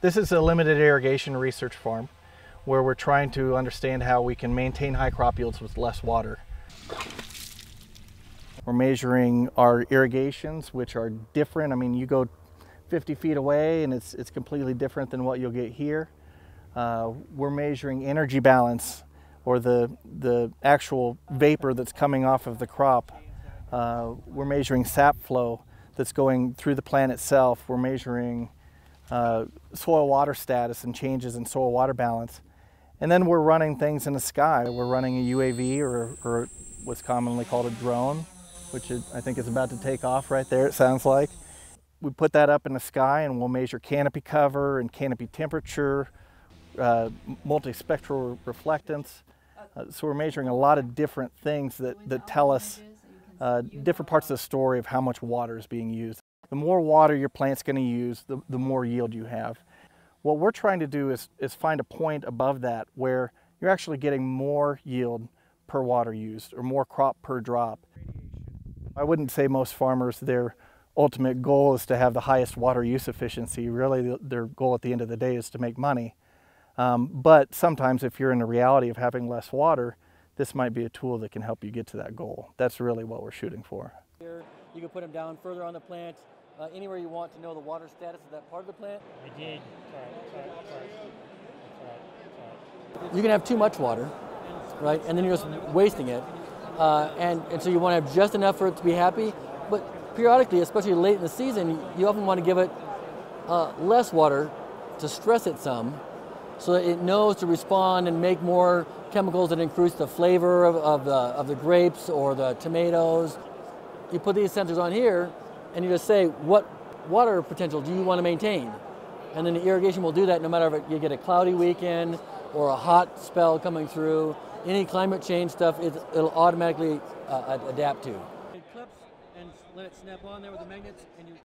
This is a limited irrigation research farm where we're trying to understand how we can maintain high crop yields with less water. We're measuring our irrigations, which are different. I mean, you go 50 feet away and it's, it's completely different than what you'll get here. Uh, we're measuring energy balance or the, the actual vapor that's coming off of the crop. Uh, we're measuring sap flow that's going through the plant itself. We're measuring uh, soil water status and changes in soil water balance. And then we're running things in the sky. We're running a UAV or, or what's commonly called a drone, which I think is about to take off right there, it sounds like. We put that up in the sky and we'll measure canopy cover and canopy temperature, uh, multispectral reflectance. Uh, so we're measuring a lot of different things that, that tell us uh, different parts of the story of how much water is being used. The more water your plant's going to use, the, the more yield you have. What we're trying to do is, is find a point above that where you're actually getting more yield per water used or more crop per drop. I wouldn't say most farmers, their ultimate goal is to have the highest water use efficiency. Really, their goal at the end of the day is to make money. Um, but sometimes if you're in the reality of having less water, this might be a tool that can help you get to that goal. That's really what we're shooting for. You can put them down further on the plant, uh, anywhere you want to know the water status of that part of the plant. I did. You can have too much water, right? And then you're just wasting it. Uh, and, and so you want to have just enough for it to be happy. But periodically, especially late in the season, you often want to give it uh, less water to stress it some so that it knows to respond and make more chemicals that increase the flavor of, of, the, of the grapes or the tomatoes. You put these sensors on here and you just say, what water potential do you want to maintain? And then the irrigation will do that no matter if you get a cloudy weekend or a hot spell coming through. Any climate change stuff, it, will automatically uh, adapt to. Clips and let it snap on there with the magnets